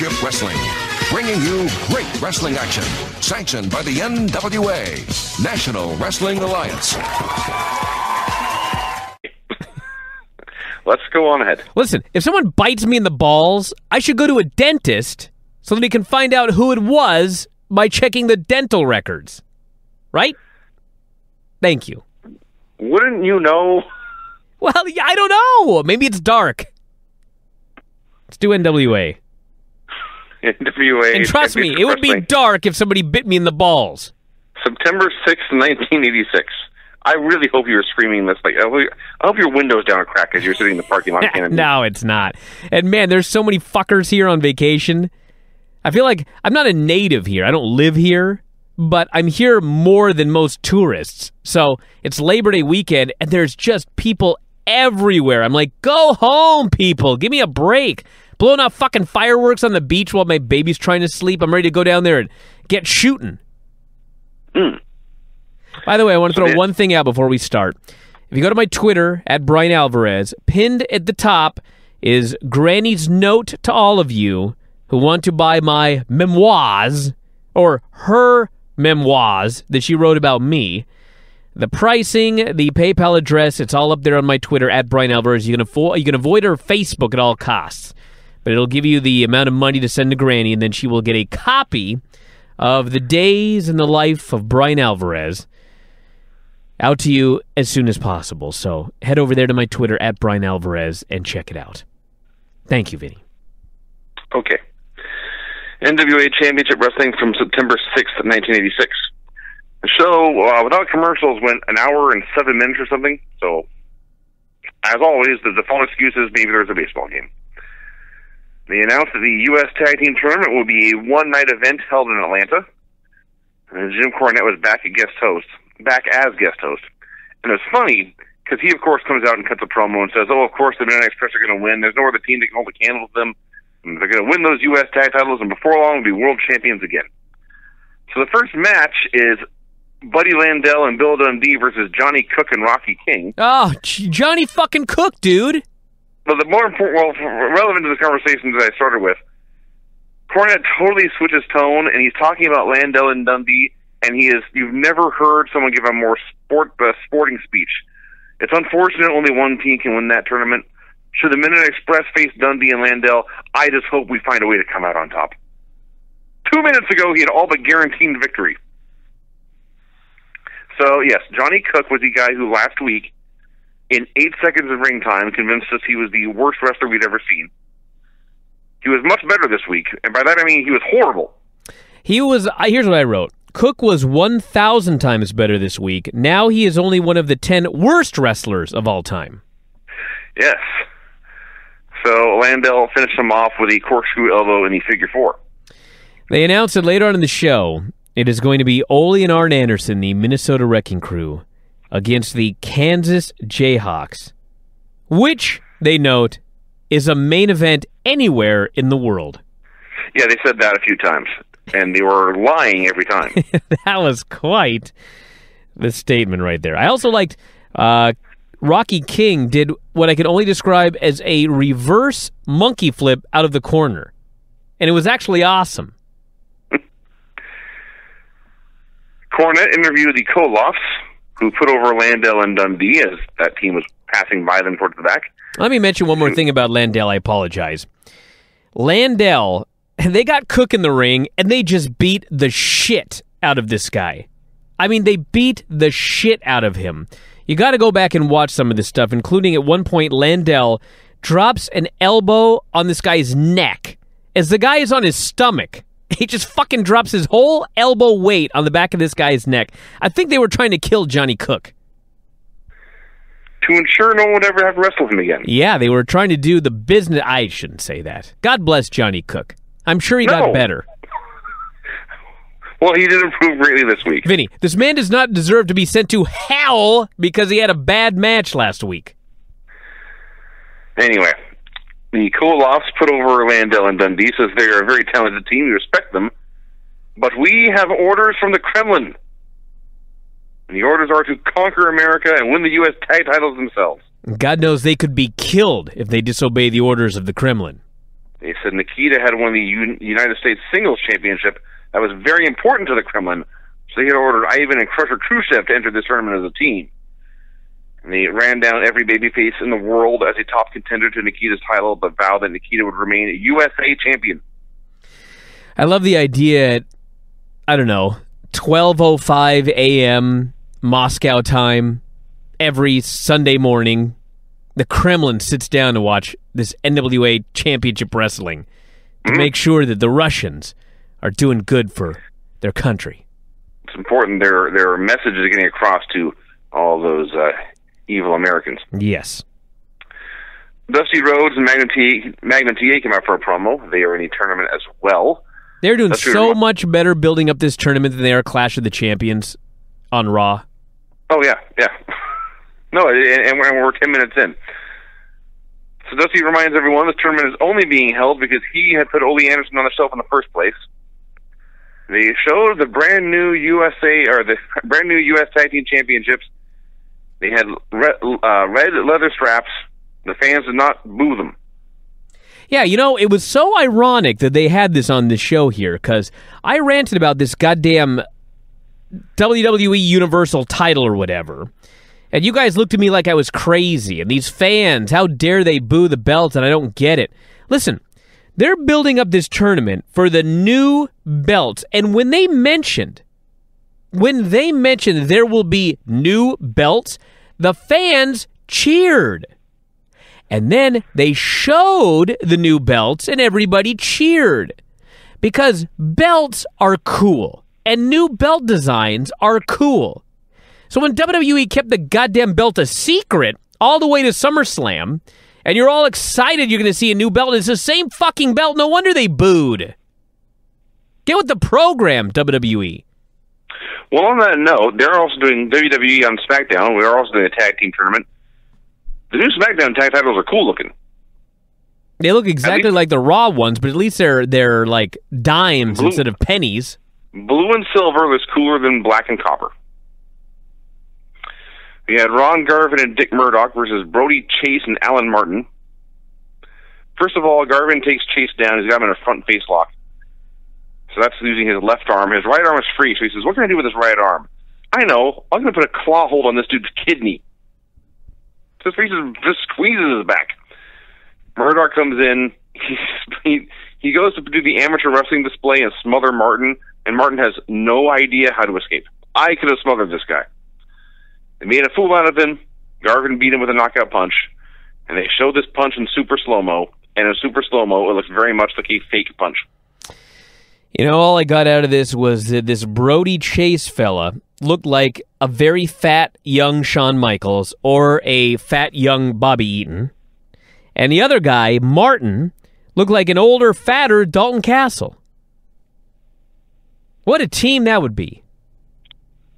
Championship Wrestling, bringing you great wrestling action, sanctioned by the NWA, National Wrestling Alliance. Let's go on ahead. Listen, if someone bites me in the balls, I should go to a dentist so that he can find out who it was by checking the dental records. Right? Thank you. Wouldn't you know? Well, yeah, I don't know. Maybe it's dark. Let's do NWA. NWA. And trust me, it would be dark if somebody bit me in the balls. September sixth, 1986. I really hope you were screaming this. Like, I hope, your window's down a crack as you're sitting in the parking lot. No, it's not. And man, there's so many fuckers here on vacation. I feel like I'm not a native here. I don't live here, but I'm here more than most tourists. So it's Labor Day weekend, and there's just people everywhere. I'm like, go home, people. Give me a break. Blowing off fucking fireworks on the beach while my baby's trying to sleep. I'm ready to go down there and get shooting. Hmm. By the way, I want to throw one thing out before we start. If you go to my Twitter at Bryan Alvarez, pinned at the top is Granny's note to all of you who want to buy my memoirs or her memoirs that she wrote about me. The pricing, the PayPal address, it's all up there on my Twitter at Bryan Alvarez. You can you can avoid her Facebook at all costs, but it'll give you the amount of money to send to Granny, and then she will get a copy of the days in the life of Bryan Alvarez out to you as soon as possible. So head over there to my Twitter at Bryan Alvarez and check it out. Thank you, Vinny. Okay. NWA Championship Wrestling from September 6th, 1986. The show, uh, without commercials, went an hour and seven minutes or something. So, as always, the default excuse is maybe there's a baseball game. They announced that the U.S. Tag Team Tournament will be a one-night event held in Atlanta. And Jim Cornette was back as guest host, back as guest host. And it's funny because he, of course, comes out and cuts a promo and says, "Oh, of course, the Midnight Express are going to win. There's no other team that can hold a candle to them. And they're going to win those U.S. tag titles, and before long, be world champions again." So the first match is Buddy Landell and Bill Dundee versus Johnny Cook and Rocky King. Oh, Johnny fucking Cook, dude. But the more important, well, relevant to the conversation that I started with, Cornette totally switches tone, and he's talking about Landell and Dundee, and he is. You've never heard someone give a more sport uh, sporting speech. It's unfortunate only one team can win that tournament. Should the Midnight Express face Dundee and Landell, I just hope we find a way to come out on top. Two minutes ago, he had all but guaranteed victory. So yes, Johnny Cook was the guy who last week, in eight seconds of ring time, convinced us he was the worst wrestler we'd ever seen. He was much better this week, and by that I mean he was horrible. He was. I here's what I wrote. Cook was 1,000 times better this week. Now he is only one of the 10 worst wrestlers of all time. Yes. So Landell finished him off with a corkscrew elbow in the figure four. They announced it later on in the show. It is going to be Ole and Arn Anderson, the Minnesota Wrecking Crew, against the Kansas Jayhawks, which, they note, is a main event anywhere in the world. Yeah, they said that a few times, and they were lying every time. that was quite the statement right there. I also liked uh, Rocky King did what I can only describe as a reverse monkey flip out of the corner, and it was actually awesome. Cornette interviewed the Koloffs, who put over Landell and Dundee as that team was passing by them towards the back. Let me mention one more thing about Landell. I apologize. Landell, they got Cook in the ring, and they just beat the shit out of this guy. I mean, they beat the shit out of him. You got to go back and watch some of this stuff, including at one point, Landell drops an elbow on this guy's neck as the guy is on his stomach. He just fucking drops his whole elbow weight on the back of this guy's neck. I think they were trying to kill Johnny Cook. To ensure no one would ever have to wrestle him again. Yeah, they were trying to do the business. I shouldn't say that. God bless Johnny Cook. I'm sure he got better. Well, he did improve greatly this week. Vinny, this man does not deserve to be sent to hell because he had a bad match last week. Anyway, the Koloffs put over Landell and Dundee, says they're a very talented team. We respect them. But we have orders from the Kremlin. And the orders are to conquer America and win the U.S. tag titles themselves. God knows they could be killed if they disobey the orders of the Kremlin. They said Nikita had won the United States Singles Championship that was very important to the Kremlin, so they had ordered Ivan and Crusher Khrushchev to enter this tournament as a team. And they ran down every babyface in the world as a top contender to Nikita's title, but vowed that Nikita would remain a USA champion. I love the idea at, I don't know, 12.05 a.m. Moscow time every Sunday morning. The Kremlin sits down to watch this NWA Championship Wrestling to make sure that the Russians are doing good for their country. It's important their their message is getting across to all those uh, evil Americans. Yes. Dusty Rhodes and Magnum TA, Magnum TA came out for a promo. They are in the tournament as well. They're doing true. so much better building up this tournament than they are Clash of the Champions on Raw. Oh yeah, yeah. No, and, and we're, and we're ten minutes in. So Dusty reminds everyone this tournament is only being held because he had put Ole Anderson on the shelf in the first place. They showed the brand new USA or the brand new US Tag Team Championships. They had red, uh, red leather straps. The fans did not boo them. Yeah, you know, it was so ironic that they had this on the show here because I ranted about this goddamn WWE Universal title or whatever. And you guys looked at me like I was crazy. And these fans, how dare they boo the belts? And I don't get it. Listen, they're building up this tournament for the new belts. And when they mentioned, when they mentioned there will be new belts, the fans cheered. And then they showed the new belts and everybody cheered. Because belts are cool and new belt designs are cool. So when WWE kept the goddamn belt a secret all the way to SummerSlam, and you're all excited you're going to see a new belt, it's the same fucking belt. No wonder they booed. Get with the program, WWE. Well, on that note, they're also doing WWE on SmackDown. We're also doing a tag team tournament. The new SmackDown tag titles are cool looking. They look exactly least- like the Raw ones, but at least they're they're like dimes Blue- instead of pennies. Blue and silver was cooler than black and copper. We had Ron Garvin and Dick Murdoch versus Brody Chase and Alan Martin. First of all, Garvin takes Chase down. He's got him in a front face lock. So that's using his left arm. His right arm is free. So he says, What can I do with his right arm? I know. I'm going to put a claw hold on this dude's kidney. So he just, squeezes his back. Murdoch comes in. He, he goes to do the amateur wrestling display and smother Martin, and Martin has no idea how to escape. I could have smothered this guy. They made a fool out of him. Garvin beat him with a knockout punch, and they showed this punch in super slow mo. And in super slow mo, it looks very much like a fake punch. You know, all I got out of this was that this Brody Chase fella looked like a very fat young Shawn Michaels or a fat young Bobby Eaton. And the other guy, Martin, looked like an older, fatter Dalton Castle. What a team that would be.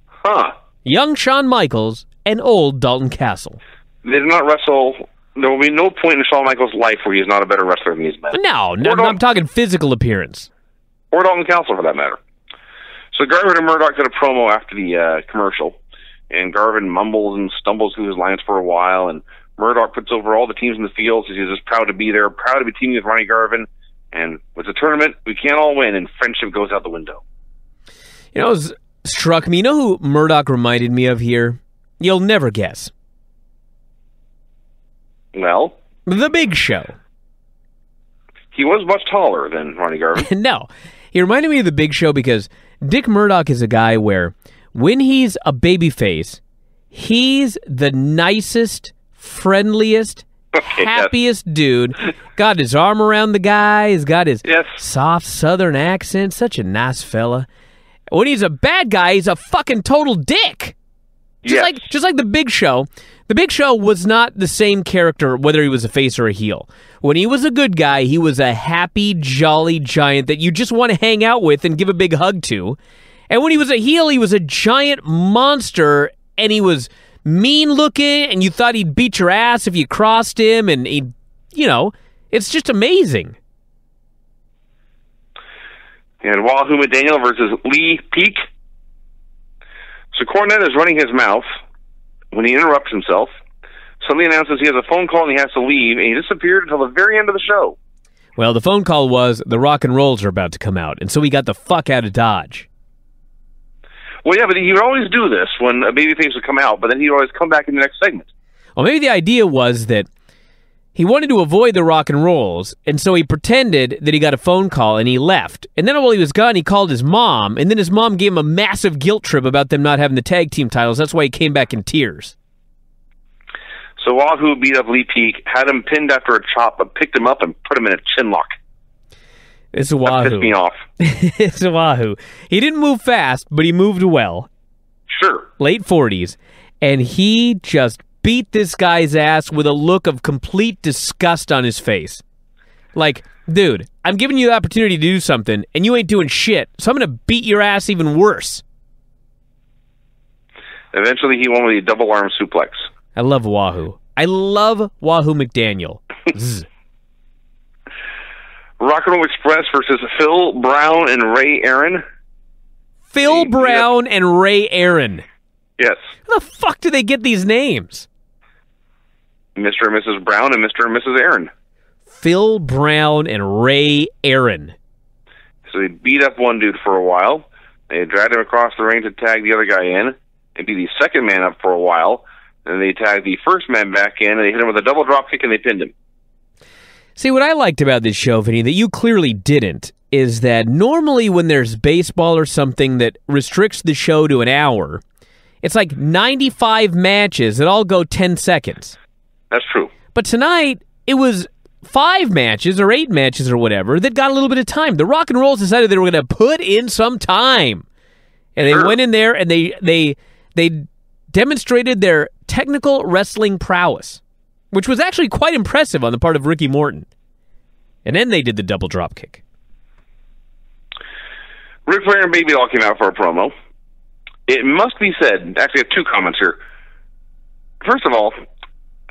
Huh. Young Shawn Michaels and old Dalton Castle. They did not wrestle. There will be no point in Shawn Michaels' life where he is not a better wrestler than these men. No, no Or I'm, Dalton- I'm talking physical appearance. Or Dalton Castle for that matter. So Garvin and Murdoch did a promo after the uh, commercial, and Garvin mumbles and stumbles through his lines for a while, and Murdoch puts over all the teams in the field. Says he's just proud to be there, proud to be teaming with Ronnie Garvin, and with the tournament, we can't all win, and friendship goes out the window. You know, it struck me. You know who Murdoch reminded me of here? You'll never guess. Well, The Big Show. he was much taller than Ronnie Garvin. no, he reminded me of the Big Show because Dick Murdoch is a guy where when he's a babyface, he's the nicest, friendliest, Okay, yes. happiest dude. Got his arm around the guy. He's got his Yes. soft Southern accent. Such a nice fella. When he's a bad guy, he's a fucking total dick. Just Yes. like just like the Big Show. The Big Show was not the same character whether he was a face or a heel. When he was a good guy, he was a happy, jolly giant that you just want to hang out with and give a big hug to. And when he was a heel, he was a giant monster and he was mean looking and you thought he'd beat your ass if you crossed him and he you know, it's just amazing. and Wahoo McDaniel versus Lee Peak. So Cornette is running his mouth when he interrupts himself. Suddenly announces he has a phone call and he has to leave, and he disappeared until the very end of the show. Well, the phone call was the rock and rolls are about to come out, and so he got the fuck out of Dodge. Well, yeah, but he would always do this when a baby face would come out, but then he'd always come back in the next segment. Well, maybe the idea was that he wanted to avoid the rock and rolls, and so he pretended that he got a phone call and he left. And then while he was gone, he called his mom, and then his mom gave him a massive guilt trip about them not having the tag team titles. That's why he came back in tears. So Wahoo beat up Lee Peak, had him pinned after a chop, but picked him up and put him in a chin lock. It's That Wahoo. pissed me off. it's Wahoo. He didn't move fast, but he moved well. Sure. late 40s, and he just beat this guy's ass with a look of complete disgust on his face. Like, dude, I'm giving you the opportunity to do something, and you ain't doing shit, so I'm going to beat your ass even worse. Eventually, he won with a double arm suplex. I love Wahoo. I love Wahoo McDaniel. Rock and Roll Express versus Phil Brown and Ray Aaron. Phil Brown and Ray Aaron. Yes. How the fuck do they get these names? Mr. and Mrs. Brown and Mr. and Mrs. Aaron. Phil Brown and Ray Aaron. So they beat up one dude for a while. They dragged him across the ring to tag the other guy in. They beat the second man up for a while. Then they tagged the first man back in, and they hit him with a double drop kick, and they pinned him. See, what I liked about this show, Vinny, that you clearly didn't, is that normally when there's baseball or something that restricts the show to an hour, it's like 95 matches that all go 10 seconds. That's true. But tonight, it was five matches or eight matches or whatever that got a little bit of time. The Rock and Rolls decided they were going to put in some time. And they Sure. went in there and they they they demonstrated their technical wrestling prowess, which was actually quite impressive on the part of Ricky Morton. And then they did the double drop kick. Ric Flair and Baby Doll came out for a promo. It must be said, actually, I have two comments here. First of all,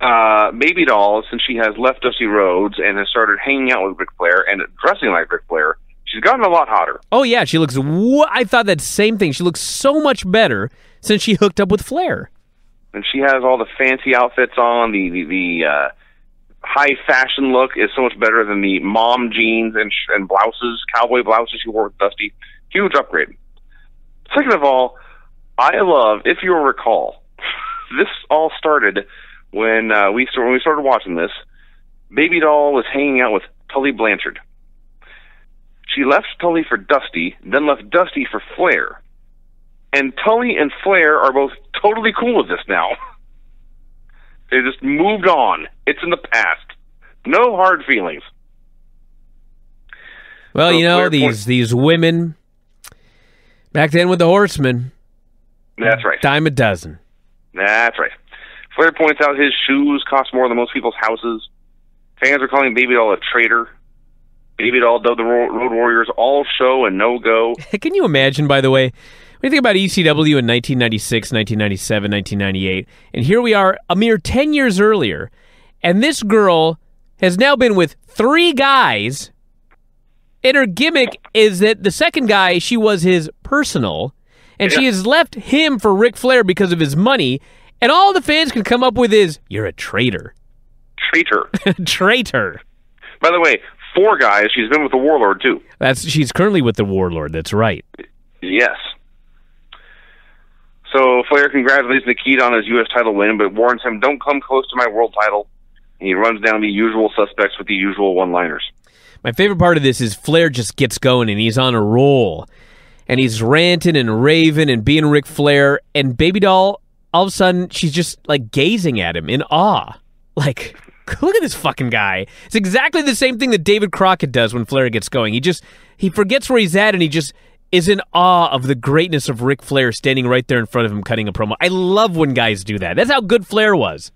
uh, Baby Doll, since she has left Dusty Rhodes and has started hanging out with Ric Flair and dressing like Ric Flair, she's gotten a lot hotter. Oh yeah, she looks. Wh- I thought that same thing. She looks so much better since she hooked up with Flair. And she has all the fancy outfits on. The the, the uh, high fashion look is so much better than the mom jeans and sh- and blouses, cowboy blouses she wore with Dusty. Huge upgrade. Second of all, I love, if you'll recall, this all started when uh, we when we started watching this. Baby Doll was hanging out with Tully Blanchard. She left Tully for Dusty, then left Dusty for Flair. And Tully and Flair are both totally cool with this now. They just moved on. It's in the past. No hard feelings. Well, So you know Flair these points- these women back then with the Horsemen, That's right. dime a dozen. That's right. Flair points out his shoes cost more than most people's houses. Fans are calling Baby Doll a traitor. Baby Doll dubbed the Road Warriors all show and no go. Can you imagine, by the way, when you think about ECW in 1996, 1997, 1998, and here we are a mere 10 years earlier, and this girl has now been with three guys, and her gimmick is that the second guy, she was his personal, and she has left him for Ric Flair because of his money, and all the fans can come up with is, you're a traitor. Traitor. traitor. By the way, four guys. She's been with the Warlord too. That's She's currently with the Warlord, that's right. Yes. So Flair congratulates Nikita on his U.S. title win, but warns him, "Don't come close to my world title." And he runs down the usual suspects with the usual one-liners. My favorite part of this is Flair just gets going and he's on a roll. And he's ranting and raving and being Ric Flair. And Baby Doll, all of a sudden, she's just like gazing at him in awe. Like, look at this fucking guy. It's exactly the same thing that David Crockett does when Flair gets going. He just, he forgets where he's at and he just is in awe of the greatness of Ric Flair standing right there in front of him cutting a promo. I love when guys do that. That's how good Flair was.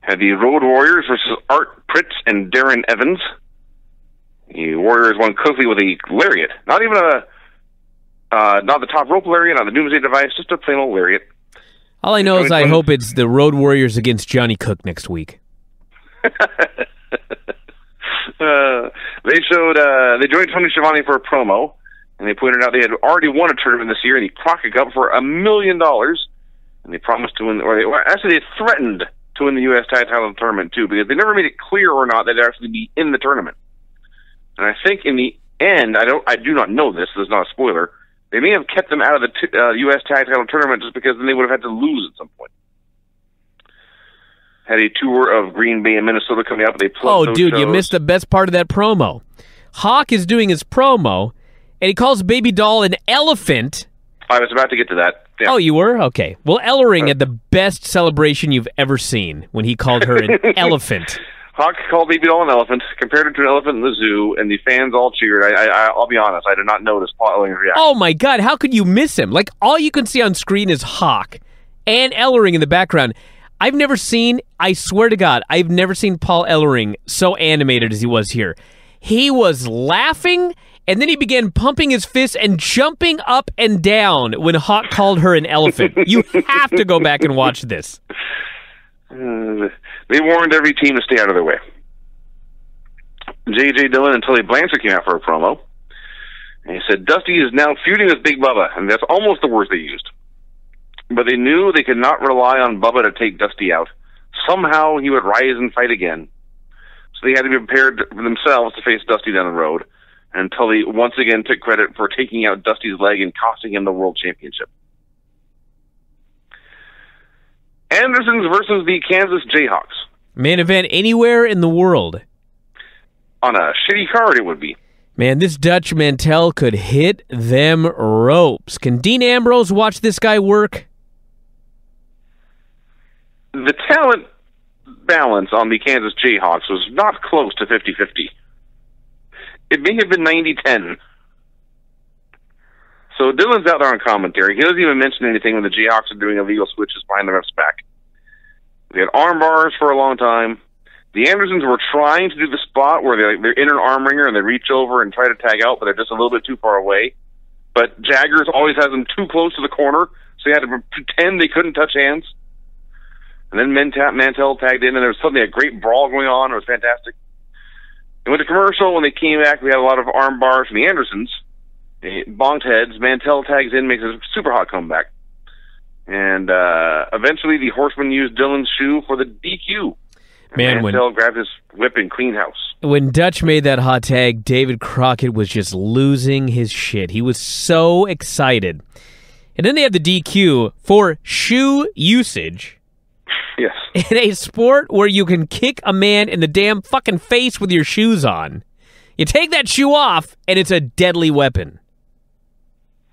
Had the Road Warriors versus Art Pritz and Darren Evans. The Warriors won quickly with a lariat, not even a, uh, not the top rope lariat, not the Doomsday device, just a plain old lariat. All I know is I hope it's the Road Warriors against Johnny Cook next week. Uh, they showed uh, they joined Tony Schiavone for a promo, and they pointed out they had already won a tournament this year in the Crockett Cup for a million dollars, and they promised to win, or they or actually they threatened to win the U.S. tag title tournament too, because they never made it clear or not that they'd actually be in the tournament. And I think in the end, I don't, I do not know this. This is not a spoiler. They may have kept them out of the t- uh, U.S. tag title tournament just because then they would have had to lose at some point. Had a tour of Green Bay and Minnesota coming up. They Oh, dude, you missed the best part of that promo. Hawk is doing his promo, and he calls Baby Doll an elephant. I was about to get to that. Yeah. Oh, you were? Okay. Well, Ellering had the best celebration you've ever seen when he called her an elephant. Hawk called Baby Doll an elephant, compared her to an elephant in the zoo, and the fans all cheered. I, I, I'll be honest, I did not notice Paul Ellering's reaction. Oh, my God. How could you miss him? Like, all you can see on screen is Hawk and Ellering in the background. I've never seen, I swear to God, I've never seen Paul Ellering so animated as he was here. He was laughing, and then he began pumping his fists and jumping up and down when Hawk called her an elephant. You have to go back and watch this. Uh, they warned every team to stay out of their way. J.J. Dillon and Tully Blanchard came out for a promo. And he said, Dusty is now feuding with Big Bubba, and that's almost the words they used. But they knew they could not rely on Bubba to take Dusty out. Somehow he would rise and fight again. So they had to be prepared for themselves to face Dusty down the road. And Tully once again took credit for taking out Dusty's leg and costing him the world championship. Andersons versus the Kansas Jayhawks. Main event anywhere in the world. On a shitty card, it would be. Man, this Dutch Mantel could hit them ropes. Can Dean Ambrose watch this guy work? The talent balance on the Kansas Jayhawks was not close to 50 50. It may have been 90 10. So Dillon's out there on commentary. He doesn't even mention anything when the Jayhawks are doing illegal switches behind the ref's back. They had arm bars for a long time. The Andersons were trying to do the spot where they're, they're in an arm wringer and they reach over and try to tag out, but they're just a little bit too far away. But Jaggers always has them too close to the corner, so they had to pretend they couldn't touch hands. And then Manta- Mantel tagged in, and there was suddenly a great brawl going on. It was fantastic. And with the commercial, when they came back, we had a lot of arm bars from the Andersons. They bonked heads. Mantel tags in, makes a super hot comeback. And uh, eventually, the Horseman used Dillon's shoe for the DQ. Man, when- grabbed his whip and clean house. When Dutch made that hot tag, David Crockett was just losing his shit. He was so excited. And then they have the DQ for shoe usage Yes. in a sport where you can kick a man in the damn fucking face with your shoes on. You take that shoe off, and it's a deadly weapon.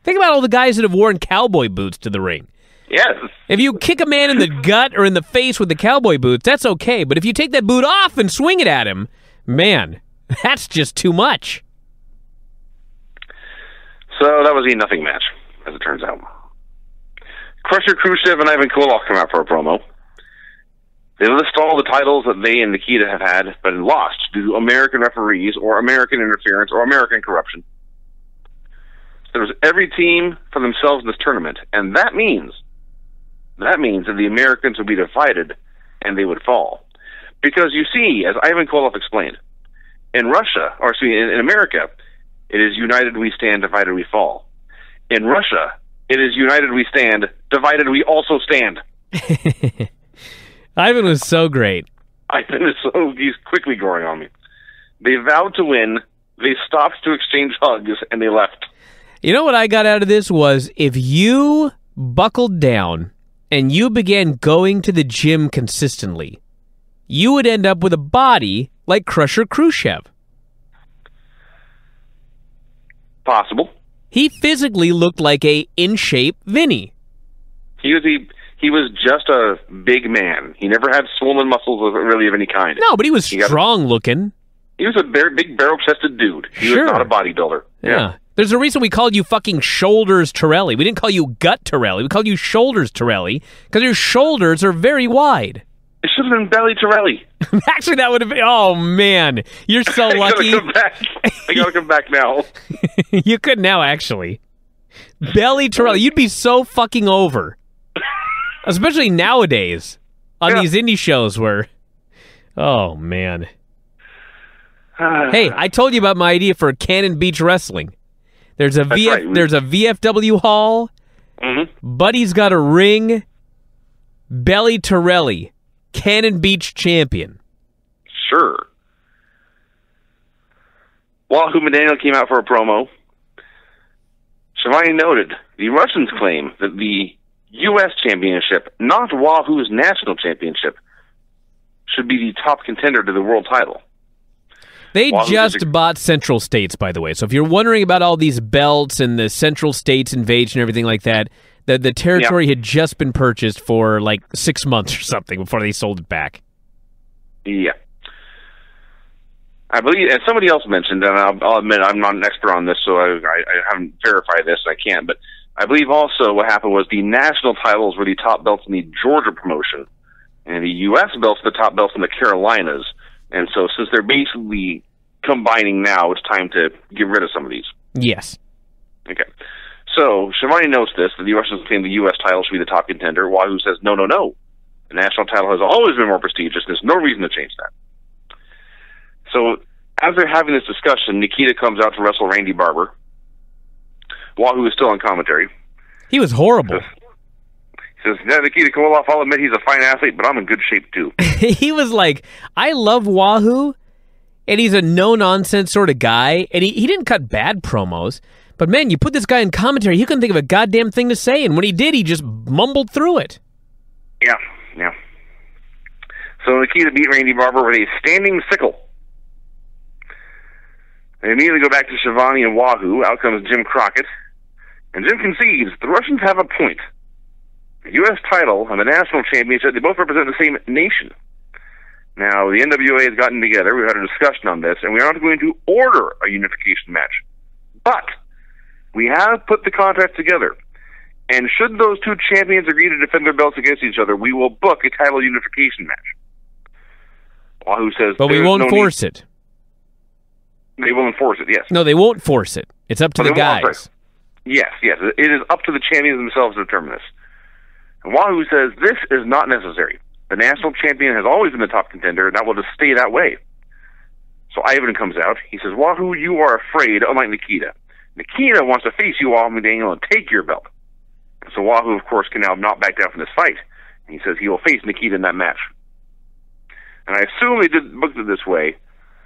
Think about all the guys that have worn cowboy boots to the ring. Yes. If you kick a man in the gut or in the face with the cowboy boots, that's okay. But if you take that boot off and swing it at him, man, that's just too much. So that was a nothing match, as it turns out. Crusher Khrushchev and Ivan Koloff come out for a promo. They list all the titles that they and Nikita have had, but lost due to American referees or American interference or American corruption. There was every team for themselves in this tournament, and that means that means that the Americans would be divided and they would fall. Because you see, as Ivan Koloff explained, in Russia, or excuse me, in, in America, it is united we stand, divided we fall. In Russia, it is united we stand, divided we also stand. Ivan was so great. Ivan is so he's quickly growing on me. They vowed to win. They stopped to exchange hugs and they left. You know what I got out of this was if you buckled down and you began going to the gym consistently, you would end up with a body like Crusher Khrushchev. Possible. He physically looked like a in shape Vinny. He was a he was just a big man. He never had swollen muscles of really of any kind. No, but he was He strong looking. He was a very big barrel chested dude. He Sure. was not a bodybuilder. Yeah. There's a reason we called you fucking shoulders Torelli. We didn't call you gut Torelli. We called you shoulders Torelli because your shoulders are very wide. It should have been Belly Torelli. Actually, that would have been. Oh man, you're so I lucky. gotta come back. I gotta come back now. you could now actually. Belly Torelli, you'd be so fucking over. Especially nowadays on Yeah. these indie shows where Oh man. Hey, I told you about my idea for Cannon Beach Wrestling. There's a That's VF right. there's a VFW hall. hmm Buddy's got a ring. Belly Torelli. Cannon Beach champion. Sure. Wahoo McDaniel came out for a promo. Schiavone noted the Russians claim that the U.S. championship, not Wahoo's national championship, should be the top contender to the world title. They Wahoo just disagree- bought Central States, by the way. So if you're wondering about all these belts and the Central States invasion and everything like that, the the territory had just been purchased for like six months or something before they sold it back. Yeah. I believe, and somebody else mentioned, and I'll, I'll admit I'm not an expert on this, so I, I, I haven't verified this, I can't, but I believe also what happened was the national titles were the top belts in the Georgia promotion, and the U.S. belts the top belts in the Carolinas. And so since they're basically combining now, it's time to get rid of some of these. Yes. Okay. So Schiavone notes this that the Russians claim the U.S. title should be the top contender. Wahoo says no, no, no. The national title has always been more prestigious. There's no reason to change that. So as they're having this discussion, Nikita comes out to wrestle Randy Barber. Wahoo is still on commentary. He was horrible. Uh, He says, "Yeah, Nikita Koloff. I'll admit he's a fine athlete, but I'm in good shape too." he was like, I love Wahoo, and he's a no nonsense sort of guy, and he, he didn't cut bad promos. But man, you put this guy in commentary, he couldn't think of a goddamn thing to say, and when he did, he just mumbled through it. Yeah, yeah. So Nikita beat Randy Barber with a standing sickle. They immediately go back to Schiavone and Wahoo. Out comes Jim Crockett. And Jim concedes the Russians have a point. The U.S. title and the national championship, they both represent the same nation. Now, the NWA has gotten together. We've had a discussion on this, and we are not going to order a unification match. But we have put the contract together. And should those two champions agree to defend their belts against each other, we will book a title unification match. Wahoo says, But we won't no force it. Need. They will enforce it. Yes. No, they won't force it. It's up to Oh, the guys. Yes. Yes. It is up to the champions themselves to determine this. And Wahoo says this is not necessary. The national champion has always been the top contender, and that will just stay that way. So Ivan comes out. He says, Wahoo, you are afraid, unlike Nikita. Nikita wants to face you, Wahoo McDaniel, and take your belt. So Wahoo, of course, can now not back down from this fight. He says he will face Nikita in that match. And I assume they did booked it this way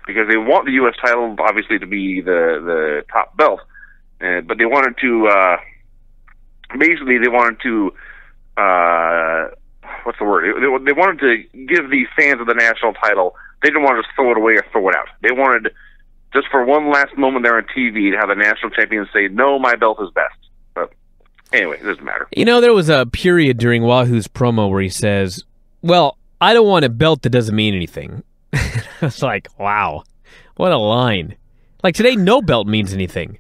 because they want the U.S. title, obviously, to be the the top belt. Uh, but they wanted to, uh, basically, they wanted to, uh, what's the word? They, they wanted to give the fans of the national title. They didn't want to just throw it away or throw it out. They wanted just for one last moment there on TV to have the national champion say, "No, my belt is best." But anyway, it doesn't matter. You know, there was a period during Wahoo's promo where he says, Well, I don't want a belt that doesn't mean anything. it's like, wow, what a line. Like today, no belt means anything.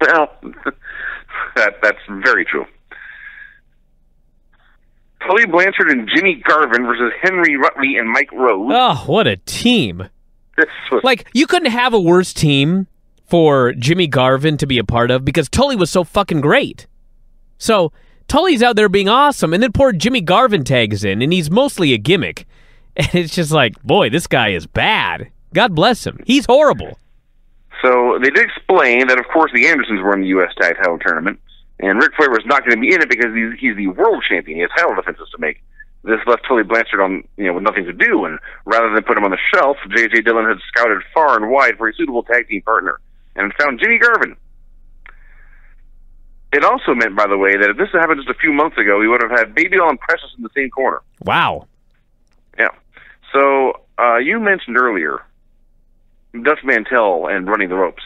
Well, that that's very true. Tully Blanchard and Jimmy Garvin versus Henry Rutley and Mike Rose. Oh, what a team. This was Like, you couldn't have a worse team for Jimmy Garvin to be a part of because Tully was so fucking great. So, Tully's out there being awesome, and then poor Jimmy Garvin tags in, and he's mostly a gimmick. And it's just like, boy, this guy is bad. God bless him. He's horrible. So they did explain that, of course, the Andersons were in the U.S. Tag Title tournament, and Ric Flair was not going to be in it because he's, he's the world champion. He has title defenses to make. This left Tully Blanchard on, you know, with nothing to do, and rather than put him on the shelf, J.J. Dillon had scouted far and wide for a suitable tag team partner and found Jimmy Garvin. It also meant, by the way, that if this had happened just a few months ago, we would have had Baby Doll and Precious in the same corner. Wow. Yeah. So uh, you mentioned earlier Dutch Mantell and running the ropes.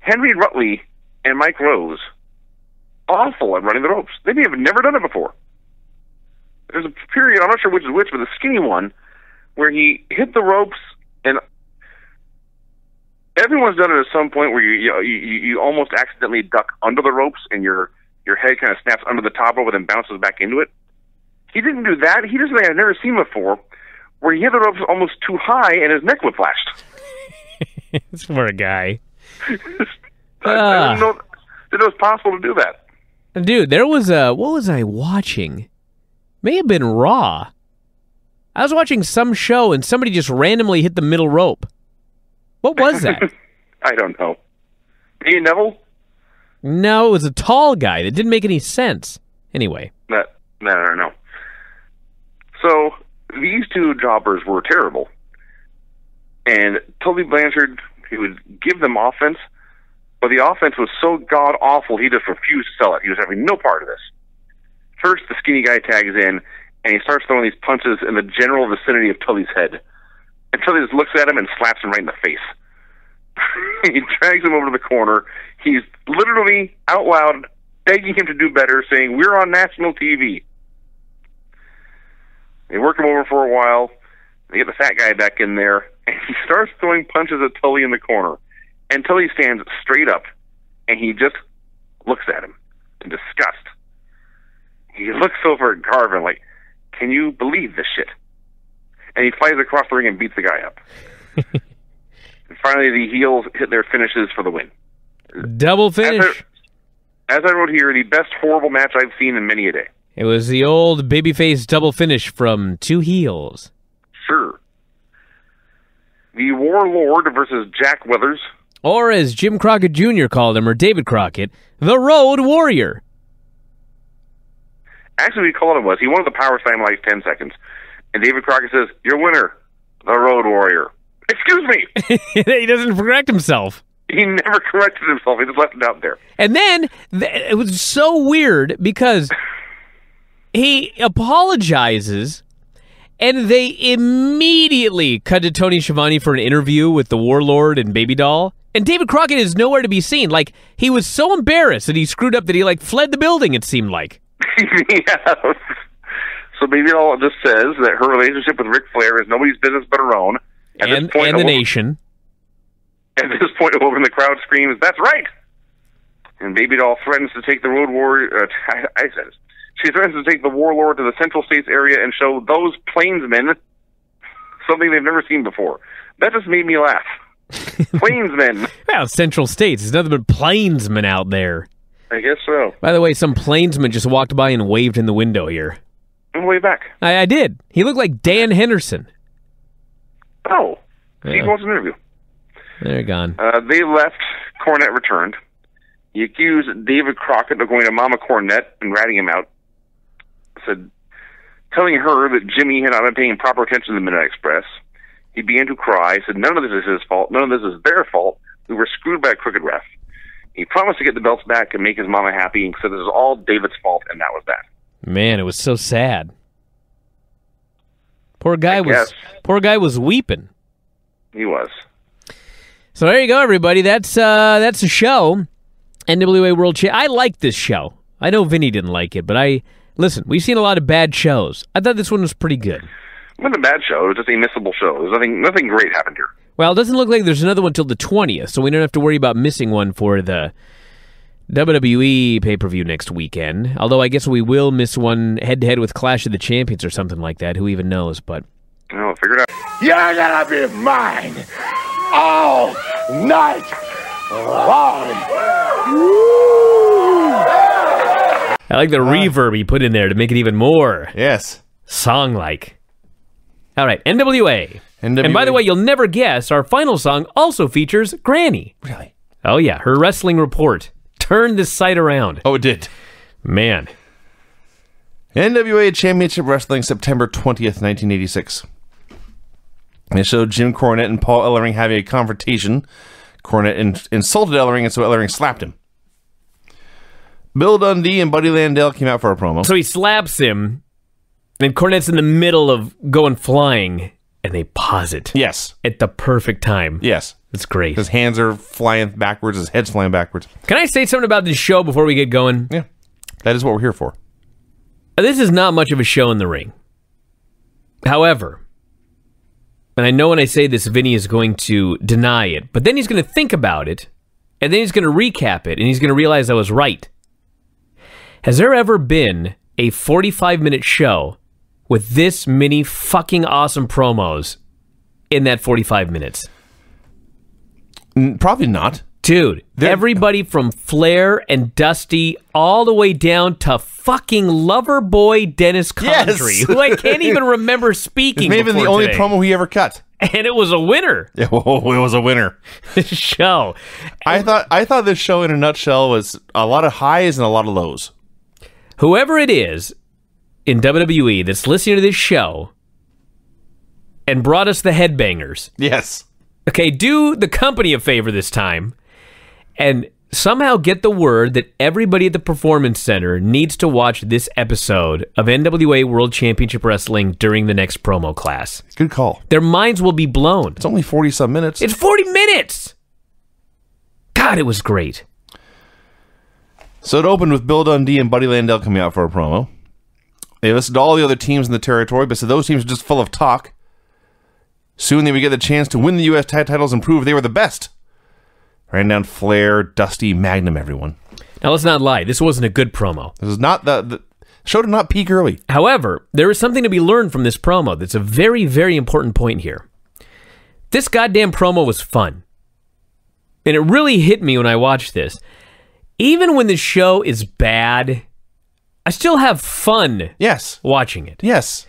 Henry Rutley and Mike Rose, awful at running the ropes. They may have never done it before. There's a period, I'm not sure which is which, but the skinny one, where he hit the ropes and everyone's done it at some point where you you, you, you almost accidentally duck under the ropes and your your head kind of snaps under the top it and bounces back into it. He didn't do that. He did something I've never seen before, where he hit the ropes almost too high and his neck whiplashed. It's for a guy. I, I Ah. didn't know that it was possible to do that. Dude, there was a. What was I watching? May have been Raw. I was watching some show and somebody just randomly hit the middle rope. What was that? I don't know. Hey, Neville? no, it was a tall guy that didn't make any sense. Anyway, That, no, no, no. So these two jobbers were terrible. And Tully Blanchard, he would give them offense, but the offense was so god awful he just refused to sell it. He was having no part of this. First, the skinny guy tags in, and he starts throwing these punches in the general vicinity of Tully's head. And Tully just looks at him and slaps him right in the face. he drags him over to the corner. He's literally out loud begging him to do better, saying, We're on national TV. They work him over for a while. They get the fat guy back in there, and he starts throwing punches at Tully in the corner. And he stands straight up, and he just looks at him in disgust. He looks over at Garvin like, Can you believe this shit? And he flies across the ring and beats the guy up. and finally, the heels hit their finishes for the win. Double finish. As I wrote here, the best horrible match I've seen in many a day. It was the old babyface double finish from two heels. Sure. The Warlord versus Jack Weathers. Or as Jim Crockett Jr. called him, or David Crockett, the Road Warrior. Actually, we called him was. He won the power slam like 10 seconds. And David Crockett says, Your winner, the Road Warrior. Excuse me. he doesn't correct himself. he never corrected himself. He just left it out there. And then th- it was so weird because he apologizes and they immediately cut to Tony Schiavone for an interview with the Warlord and Baby Doll. And David Crockett is nowhere to be seen. Like he was so embarrassed that he screwed up that he like fled the building. It seemed like. yeah. So Baby Doll just says that her relationship with Ric Flair is nobody's business but her own. At and point, and the woman- nation. At this point, a woman in the crowd screams, "That's right!" And Baby Doll threatens to take the road war. Uh, I, I said it. She threatens to take the warlord to the Central States area and show those plainsmen something they've never seen before. That just made me laugh. plainsmen. Well, Central States. There's nothing but plainsmen out there. I guess so. By the way, some plainsman just walked by and waved in the window here. On the way back. I, I did. He looked like Dan Henderson. Oh, he Yeah. wants an interview. They're gone. Uh, they left. Cornette returned. He accused David Crockett of going to Mama Cornette and ratting him out. Said, telling her that Jimmy had not been paying proper attention to the Midnight Express. He began to cry. Said, none of this is his fault. None of this is their fault. We were screwed by a crooked ref. He promised to get the belts back and make his mama happy, and said this is all David's fault, and that was that. Man, it was so sad. Poor guy I was guess. poor guy was weeping. He was. So there you go, everybody. That's uh that's a show. NWA World Cha- I like this show. I know Vinny didn't like it, but I listen. We've seen a lot of bad shows. I thought this one was pretty good. It wasn't a bad show. It was just a missable show. There's nothing, nothing great happened here. Well, it doesn't look like there's another one till the twentieth, so we don't have to worry about missing one for the WWE pay per view next weekend. Although I guess we will miss one head to head with Clash of the Champions or something like that. Who even knows? But Oh, figure it out. You're gonna be mine all night long. I like the reverb he put in there to make it even more Yes. song like. All right, NWA. NWA. And by the way, you'll never guess our final song also features Granny. Really? Oh, yeah, her wrestling report. Turn this site around. Oh, it did. Man. NWA Championship Wrestling, September 20th, 1986. It showed Jim Cornette and Paul Ellering having a confrontation. Cornette in- insulted Ellering, and so Ellering slapped him. Bill Dundee and Buddy Landell came out for a promo. So he slaps him, and Cornette's in the middle of going flying, and they pause it yes. at the perfect time. Yes. It's great. His hands are flying backwards, his head's flying backwards. Can I say something about this show before we get going? Yeah. That is what we're here for. This is not much of a show in the ring. However, and I know when I say this, Vinny is going to deny it, but then he's going to think about it, and then he's going to recap it, and he's going to realize I was right. Has there ever been a 45 minute show with this many fucking awesome promos in that 45 minutes? Probably not. Dude, everybody from Flair and Dusty all the way down to fucking lover boy Dennis Yes. Condrey, who I can't even remember speaking. It may the only today. promo he ever cut. and it was a winner Yeah, oh, it was a winner. This show. I thought I thought this show in a nutshell was a lot of highs and a lot of lows. Whoever it is, in WWE that's listening to this show and brought us the headbangers, Yes. okay, do the company a favor this time and somehow get the word that everybody at the Performance Center needs to watch this episode of NWA World Championship Wrestling during the next promo class. Good call. Their minds will be blown. It's only 40 some minutes. It's 40 minutes. God, it was great. So it opened with Bill Dundee and Buddy Landel coming out for a promo. They listed all the other teams in the territory, but said those teams were just full of talk. Soon they would get the chance to win the U.S. tag titles and prove they were the best. Ran down Flair, Dusty, Magnum, everyone. Now, let's not lie. This wasn't a good promo. This is not the, the show did not peak early. However, there is something to be learned from this promo that's a very, very important point here. This goddamn promo was fun. And it really hit me when I watched this. Even when the show is bad, I still have fun Yes. watching it. Yes.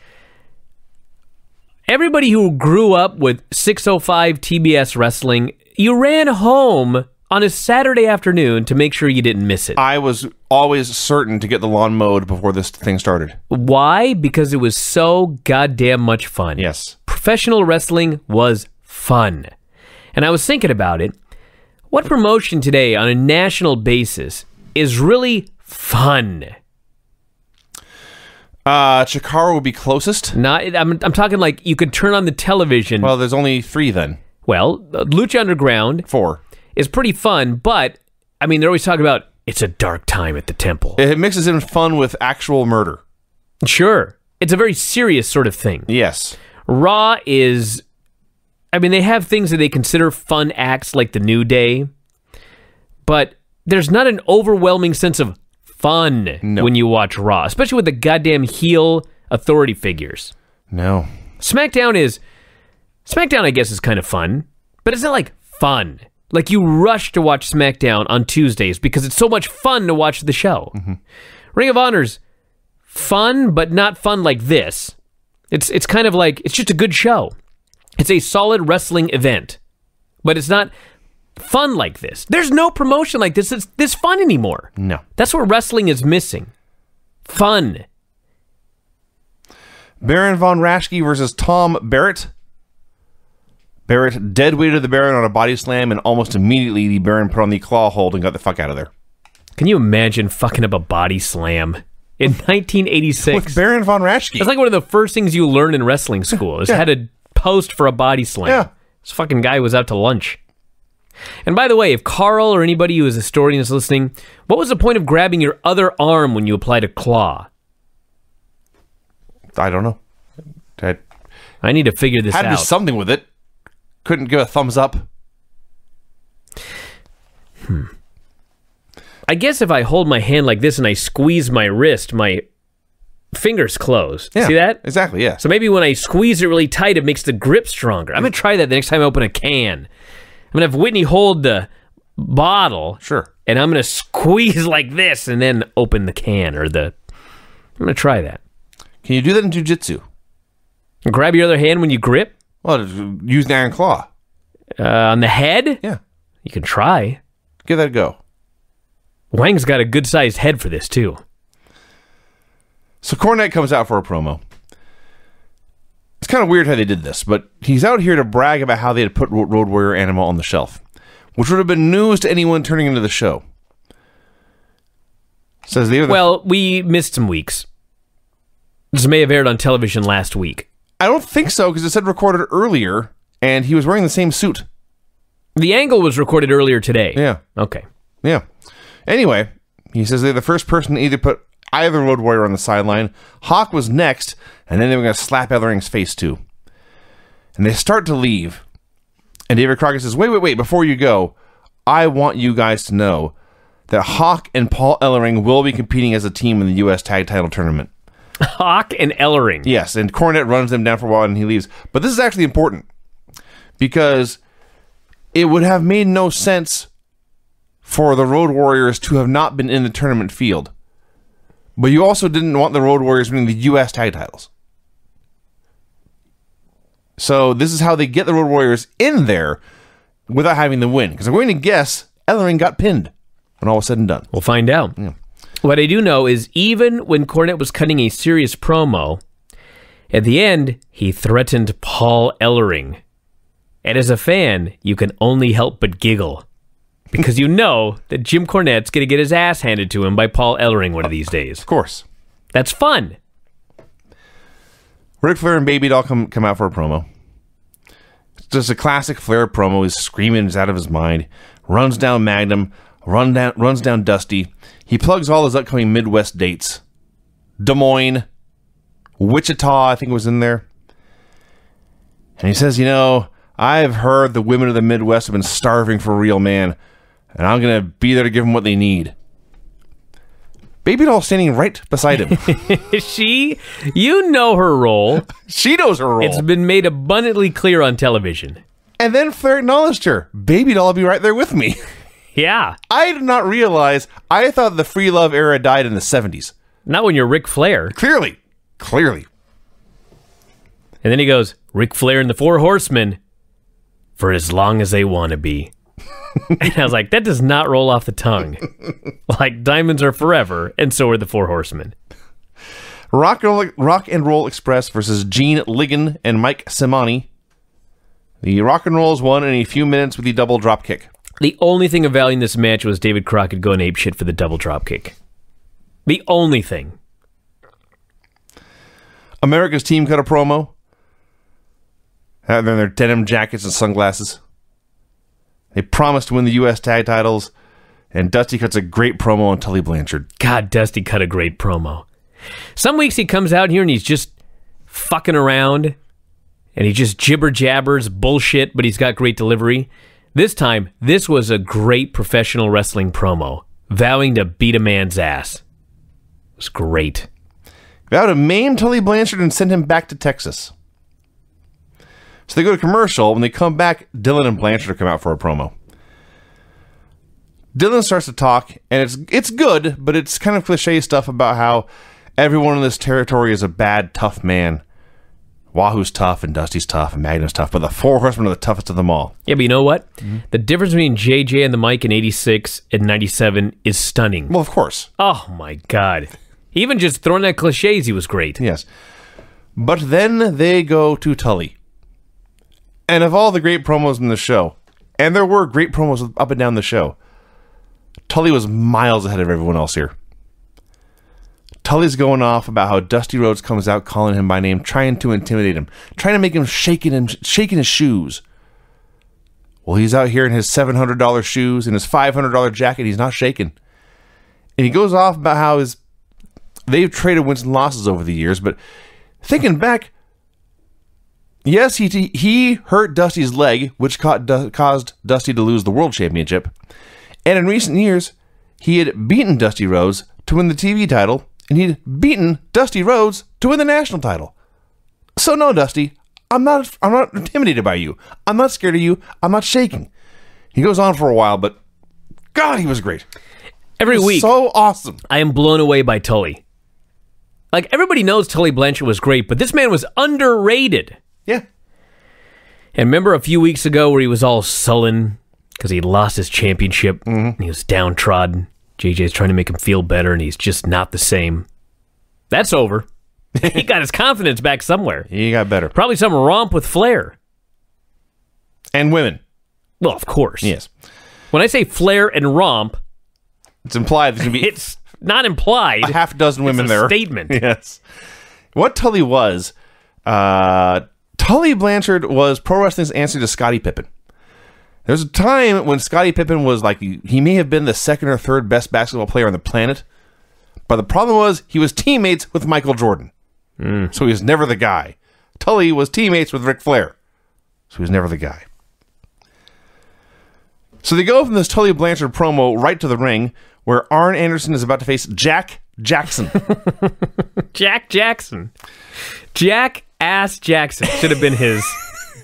Everybody who grew up with 605 TBS wrestling, you ran home on a Saturday afternoon to make sure you didn't miss it. I was always certain to get the lawn mowed before this thing started. Why? Because it was so goddamn much fun. Yes. professional wrestling was fun. And I was thinking about it. What promotion today on a national basis is really fun? Uh, Chikara would be closest. Not I'm I'm talking like you could turn on the television. Well, there's only three then. Well, uh, Lucha Underground Four. is pretty fun, but I mean they're always talking about it's a dark time at the temple. It mixes in fun with actual murder. Sure. It's a very serious sort of thing. Yes. Raw is, I mean, they have things that they consider fun acts like the New Day, but there's not an overwhelming sense of fun No. when you watch Raw, especially with the goddamn heel authority figures. No. SmackDown is, SmackDown, I guess, is kind of fun, but it's not like fun. Like you rush to watch SmackDown on Tuesdays because it's so much fun to watch the show. Mm-hmm. Ring of Honor's fun, but not fun like this. It's it's kind of like it's just a good show. It's a solid wrestling event, but it's not fun like this. There's no promotion like this. It's this fun anymore. No. That's what wrestling is missing. Fun. Baron von Raschke versus Tom Barrett. Barrett dead weighted the Baron on a body slam, and almost immediately the Baron put on the claw hold and got the fuck out of there. Can you imagine fucking up a body slam in 1986? With Baron von Raschke. That's like one of the first things you learn in wrestling school is Yeah. how to post for a body slam. Yeah. This fucking guy was out to lunch. And by the way, if Carl or anybody who is a historian is listening, what was the point of grabbing your other arm when you applied a claw? I don't know. I I need to figure this out. had to do something with it. Couldn't give a thumbs up. Hmm. I guess if I hold my hand like this and I squeeze my wrist, my fingers close. Yeah, See that? Exactly, yeah. So maybe when I squeeze it really tight, it makes the grip stronger. I'm gonna try that the next time I open a can. I'm gonna have Whitney hold the bottle, Sure. and I'm gonna squeeze like this, and then open the can or the. I'm gonna try that. Can you do that in jujitsu? Grab your other hand when you grip Well, use an iron claw. uh, on the head. Yeah. You can try. Give that a go. Wang's got a good sized head for this too. So Cornette comes out for a promo. Kind of weird how they did this, but he's out here to brag about how they had put Road Warrior Animal on the shelf, which would have been news to anyone turning into the show. Says the Well, we missed some weeks. This may have aired on television last week. I don't think so because it said recorded earlier, and he was wearing the same suit. The angle was recorded earlier today. Yeah, Okay. yeah. Anyway, he says they're the first person to either put either Road Warrior on the sideline. Hawk was next, and then they were going to slap Ellering's face too. And they start to leave, and David Crockett says, "Wait, wait, wait! Before you go, I want you guys to know that Hawk and Paul Ellering will be competing as a team in the U.S. Tag Title Tournament." Hawk and Ellering. Yes, and Cornette runs them down for a while and he leaves. But this is actually important because it would have made no sense for the Road Warriors to have not been in the tournament field. But you also didn't want the Road Warriors winning the U.S. tag titles. So this is how they get the Road Warriors in there without having the win. Because I'm going to guess Ellering got pinned when all was said and done. We'll find out. What I do know is even when Cornette was cutting a serious promo, at the end, he threatened Paul Ellering. And as a fan, you can only help but giggle. Because you know that Jim Cornette's going to get his ass handed to him by Paul Ellering one of these days. Of course. That's fun. Ric Flair and Baby Doll come come out for a promo. It's just a classic Flair promo. He's screaming, he's out of his mind. Runs down Magnum, run down, runs down Dusty. He plugs all his upcoming Midwest dates. Des Moines, Wichita, I think was in there. And he says, you know, I've heard the women of the Midwest have been starving for a real man, and I'm gonna be there to give them what they need. Baby doll standing right beside him. she, you know her role. she knows her role. It's been made abundantly clear on television. And then Flair acknowledged her. Baby doll will be right there with me. Yeah. I did not realize. I thought the free love era died in the 70s. Not when you're Ric Flair. Clearly. Clearly. And then he goes, Ric Flair and the Four Horsemen for as long as they want to be. And I was like, that does not roll off the tongue. like diamonds are forever, and so are the Four Horsemen. Rock and, Roll, Rock and Roll Express versus Gene Ligon and Mike Simoni. The Rock and Rolls won in a few minutes with the double drop kick. The only thing of value in this match was David Crockett going ape shit for the double drop kick. The only thing. America's team cut a promo. Uh, Had them in their denim jackets and sunglasses. They promised to win the U.S. tag titles, and Dusty cuts a great promo on Tully Blanchard. God, Dusty cut a great promo. Some weeks he comes out here and he's just fucking around and he just jibber jabbers bullshit, but he's got great delivery. This time, this was a great professional wrestling promo, vowing to beat a man's ass. It was great. Vowed to maim Tully Blanchard and send him back to Texas. So they go to commercial. When they come back, Dillon and Blanchard come out for a promo. Dillon starts to talk, and it's it's good, but it's kind of cliche stuff about how everyone in this territory is a bad, tough man. Wahoo's tough, and Dusty's tough, and Magnum's tough, but the Four Horsemen are the toughest of them all. Yeah, but you know what? The difference between JJ and the Mike in 86 and 97 is stunning. Well, of course, Oh my god. Even just throwing that cliches, he was great. yes. But then they go to Tully. And of all the great promos in the show, and there were great promos up and down the show, Tully was miles ahead of everyone else here. Tully's going off about how Dusty Rhodes comes out calling him by name, trying to intimidate him, trying to make him shaking him, shaking his shoes. Well, he's out here in his seven hundred dollar shoes and his five hundred dollar jacket. He's not shaking, and he goes off about how his they've traded wins and losses over the years. But thinking back, yes, he he hurt Dusty's leg, which caught, caused Dusty to lose the world championship. And in recent years, he had beaten Dusty Rhodes to win the TV title, and he'd beaten Dusty Rhodes to win the national title. So no, Dusty, I'm not I'm not intimidated by you. I'm not scared of you. I'm not shaking. He goes on for a while, but God, he was great. Every week, So awesome. I am blown away by Tully. Like, everybody knows Tully Blanchard was great, but this man was underrated. Yeah. And remember a few weeks ago where he was all sullen because he lost his championship and he was downtrodden. JJ's trying to make him feel better and he's just not the same. That's over. he got his confidence back somewhere. He got better. Probably some romp with Flair. And women. Well, of course. Yes. When I say Flair and romp, It's implied there's going to be it's not implied. a half dozen women it's a there. statement. Yes. What Tully was, uh, Tully Blanchard was pro wrestling's answer to Scottie Pippen. There's a time when Scottie Pippen was like, he may have been the second or third best basketball player on the planet, but the problem was he was teammates with Michael Jordan. Mm. So he was never the guy. Tully was teammates with Ric Flair. So he was never the guy. So they go from this Tully Blanchard promo right to the ring where Arn Anderson is about to face Jack Jackson. Jack Jackson. Jack Ass Jackson should have been his.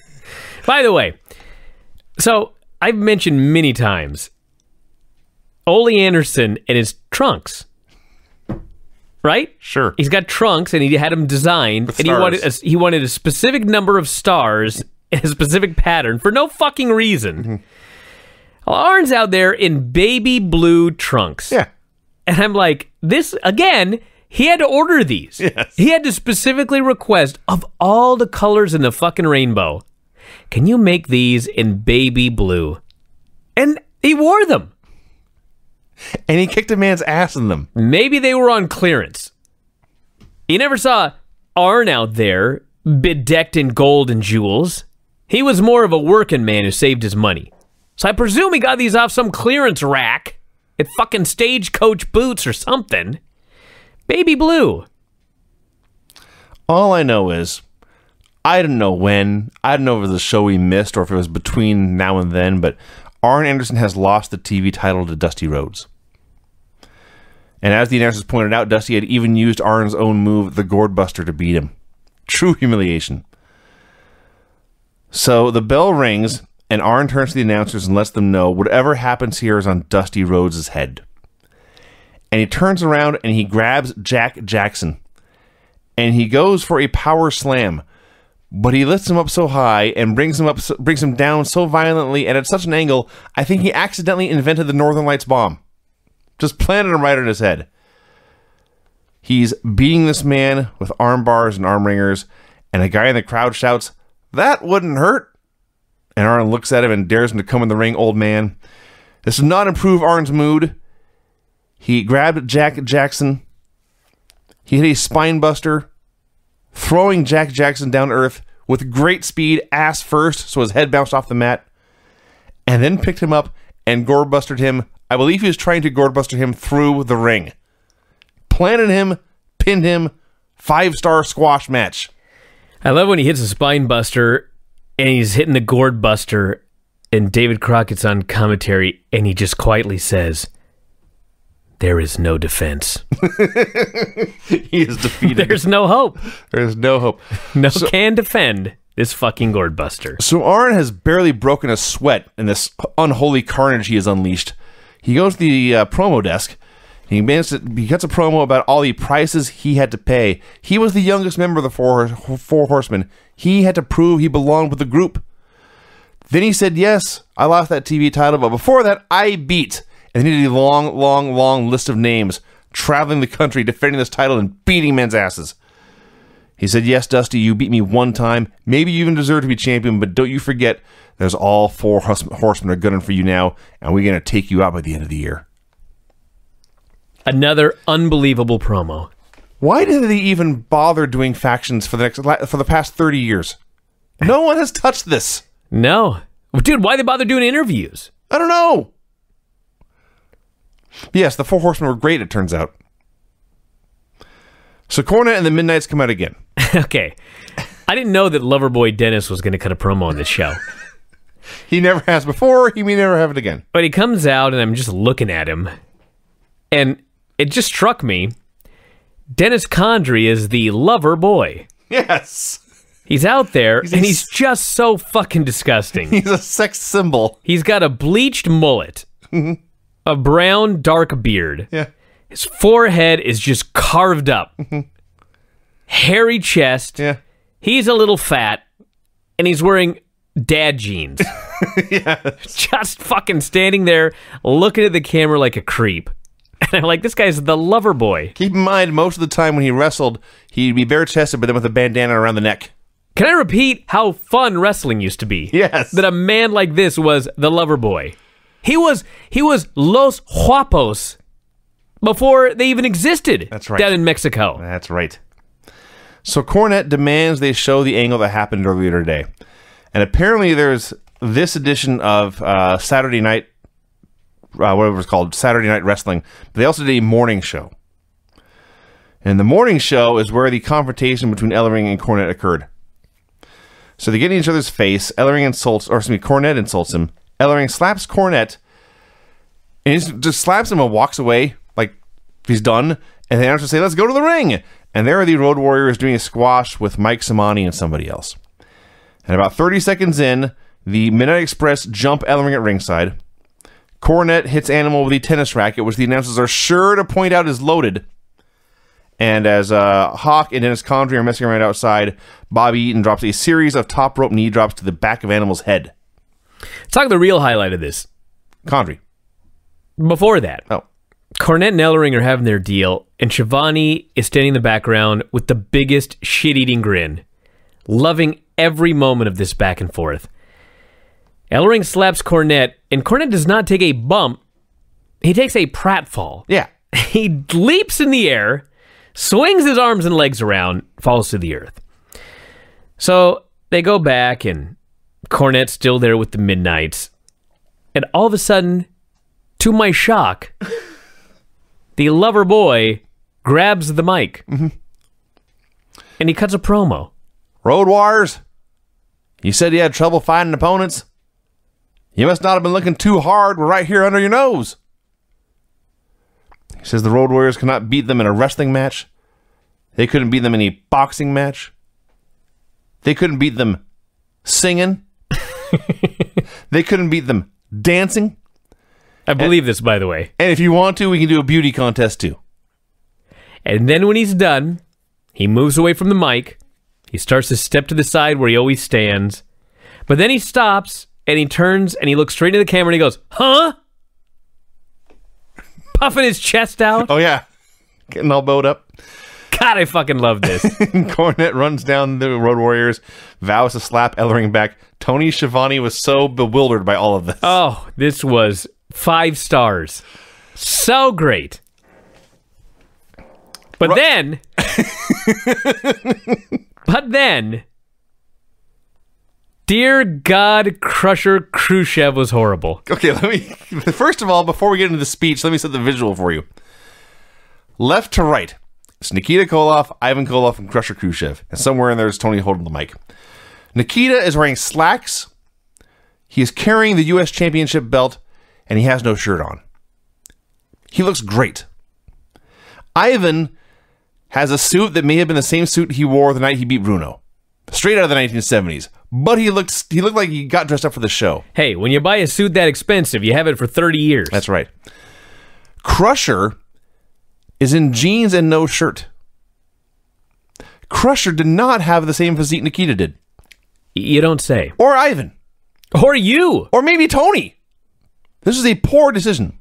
By the way, so I've mentioned many times Ole Anderson and his trunks. Right? Sure. He's got trunks and he had them designed and he wanted a, he wanted a specific number of stars in a specific pattern for no fucking reason. Mm-hmm. Well, Arn's out there in baby blue trunks. Yeah. And I'm like, this again, he had to order these. Yes. He had to specifically request of all the colors in the fucking rainbow. Can you make these in baby blue? And he wore them. And he kicked a man's ass in them. Maybe they were on clearance. You never saw Arn out there bedecked in gold and jewels. He was more of a working man who saved his money. So I presume he got these off some clearance rack at fucking Stagecoach Boots or something. Baby blue. All I know is, I don't know when. I don't know if it was a show we missed or if it was between now and then, but Arn Anderson has lost the TV title to Dusty Rhodes. And as the announcers pointed out, Dusty had even used Arn's own move, the Gourd Buster, to beat him. True humiliation. So the bell rings, and Arn turns to the announcers and lets them know whatever happens here is on Dusty Rhodes' head. And he turns around and he grabs Jack Jackson and he goes for a power slam, but he lifts him up so high and brings him up, brings him down so violently and at such an angle. I think he accidentally invented the Northern Lights bomb, just planted him right on his head. He's beating this man with arm bars and arm wringers, and a guy in the crowd shouts, "That wouldn't hurt." And Arn looks at him and dares him to come in the ring, old man. This does not improve Arn's mood. He grabbed Jack Jackson. He hit a spine buster, throwing Jack Jackson down to earth with great speed, ass first, so his head bounced off the mat, and then picked him up and gourd busted him. I believe he was trying to gourd buster him through the ring. Planted him, pinned him, five star squash match. I love when he hits a spine buster and he's hitting the gourd buster and David Crockett's on commentary and he just quietly says, There is no defense. He is defeated. There's no hope. There's no hope. No can defend this fucking gourd buster. So Arn has barely broken a sweat in this unholy carnage he has unleashed. He goes to the uh, promo desk. He, manages to, he cuts a promo about all the prices he had to pay. He was the youngest member of the Four, four Horsemen. He had to prove he belonged with the group. Then he said, Yes, I lost that TV title, but before that, I beat. And he did a long, long, long list of names, traveling the country, defending this title, and beating men's asses. He said, Yes, Dusty, you beat me one time. Maybe you even deserve to be champion, but don't you forget, there's all four horsemen are gunning for you now, and we're going to take you out by the end of the year. Another unbelievable promo. Why did they even bother doing factions for the next for the past 30 years? No one has touched this. No. Dude, why they bother doing interviews? I don't know. Yes, the four horsemen were great, it turns out. So Cornette and the Midnights come out again. okay. I didn't know that Loverboy Dennis was going to cut a promo on this show. He never has before, he may never have it again. But he comes out and I'm just looking at him. And it just struck me Dennis Condrey is the lover boy. Yes. He's out there a and he's just so fucking disgusting. He's a sex symbol. He's got a bleached mullet, mm-hmm. A brown dark beard. Yeah. His forehead is just carved up, mm-hmm. hairy chest. Yeah. He's a little fat, and he's wearing dad jeans. yeah. Just fucking standing there looking at the camera like a creep. And I'm like, this guy's the lover boy. Keep in mind, most of the time when he wrestled, he'd be bare chested, but then with a bandana around the neck. Can I repeat how fun wrestling used to be? Yes. That a man like this was the lover boy. He was he was Los Guapos before they even existed. That's right. Down in Mexico. That's right. So Cornette demands they show the angle that happened earlier today. And apparently there's this edition of uh, Saturday Night, uh, whatever it's called, Saturday Night Wrestling. But they also did a morning show. And the morning show is where the confrontation between Ellering and Cornette occurred. So they get in each other's face. Ellering insults, or excuse me, Cornette insults him. Ellering slaps Cornette and just- slaps him and walks away like he's done. And the announcers say, "Let's go to the ring." And there are the Road Warriors doing a squash with Mike Samani and somebody else. And about 30 seconds in, the Midnight Express jump Ellering at ringside. Cornette hits Animal with the tennis racket, which the announcers are sure to point out is loaded. And as uh, Hawk and Dennis Condrey are messing around outside, Bobby Eaton drops a series of top rope knee drops to the back of Animal's head. Talk the real highlight of this. Condrey. Before that, Oh. Cornette and Ellering are having their deal, and Schiavone is standing in the background with the biggest shit eating grin, loving every moment of this back and forth. Ellering slaps Cornette, and Cornette does not take a bump, he takes a pratfall. Yeah. He leaps in the air, swings his arms and legs around, falls to the earth. So they go back, and Cornette's still there with the Midnights. And all of a sudden, to my shock, the lover boy grabs the mic mm-hmm. and he cuts a promo. Road Wars. You said you had trouble finding opponents. You must not have been looking too hard. We're right here under your nose. He says the Road Warriors cannot beat them in a wrestling match. They couldn't beat them in a boxing match. They couldn't beat them singing. They couldn't beat them dancing. I believe this, by the way. And if you want to, we can do a beauty contest too. And then when he's done, he moves away from the mic. He starts to step to the side where he always stands. But then he stops and he turns and he looks straight into the camera and he goes, Huh? Puffing his chest out. Oh yeah, getting all bowed up. God, I fucking love this. Cornette runs down the Road Warriors, vows to slap Ellering back. Tony Schiavone was so bewildered by all of this. oh, this was five stars. So great. But then, but then, dear God, Crusher Khrushchev was horrible. Okay, let me. First of all, before we get into the speech, let me set the visual for you. Left to right, it's Nikita Koloff, Ivan Koloff, and Crusher Khrushchev, and somewhere in there is Tony holding the mic. Nikita is wearing slacks. He is carrying the U.S. Championship belt, and he has no shirt on. He looks great. Ivan has a suit that may have been the same suit he wore the night he beat Bruno, straight out of the 1970s. But he looked he looked like he got dressed up for the show. Hey, when you buy a suit that expensive, you have it for 30 years. That's right. Crusher is in jeans and no shirt. Crusher did not have the same physique Nikita did, you don't say. or Ivan, Or you. or maybe Tony. This is a poor decision.